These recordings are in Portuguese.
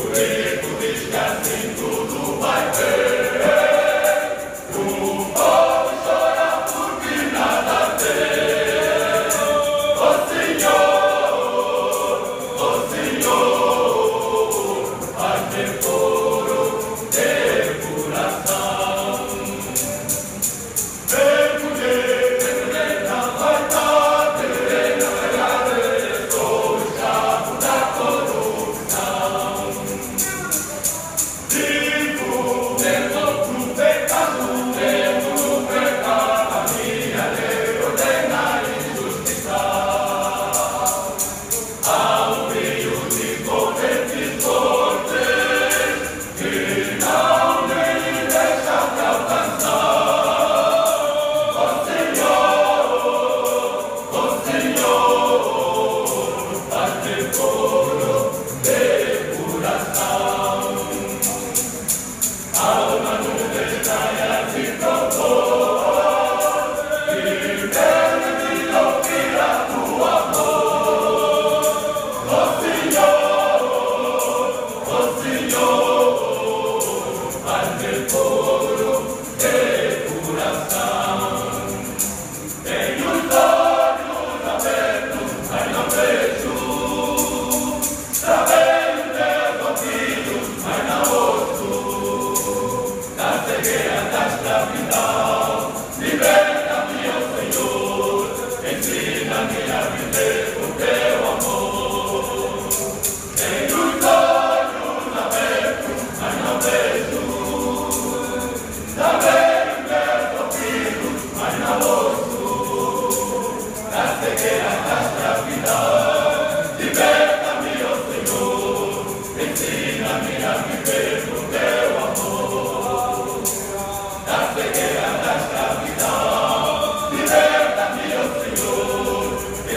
Por ele, que assim tudo vai ter. Lord. Następuje, następuje, następuje,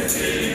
É